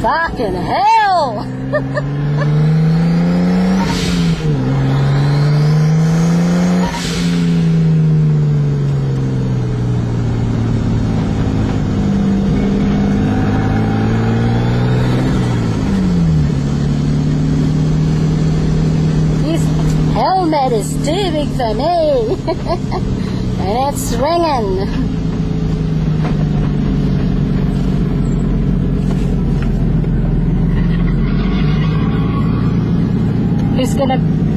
fucking hell! Helmet is too big for me. and it's swinging. He's going to